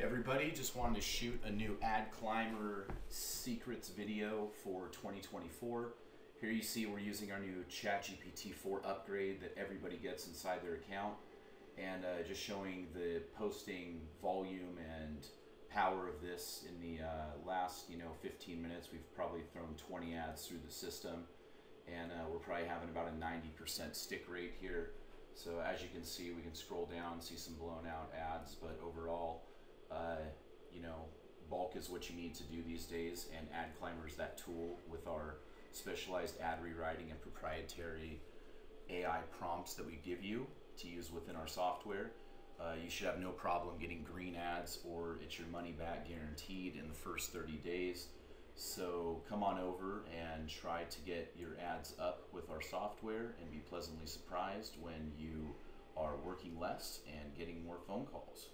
everybody, just wanted to shoot a new Adclimber secrets video for 2024. Here you see we're using our new ChatGPT 4 upgrade that everybody gets inside their account and uh, just showing the posting volume and power of this in the uh, last you know 15 minutes we've probably thrown 20 ads through the system and uh, we're probably having about a 90% stick rate here so as you can see we can scroll down and see some blown out ads but overall uh, you know bulk is what you need to do these days and ad climber is that tool with our specialized ad rewriting and proprietary ai prompts that we give you to use within our software uh, you should have no problem getting green ads or it's your money back guaranteed in the first 30 days. So come on over and try to get your ads up with our software and be pleasantly surprised when you are working less and getting more phone calls.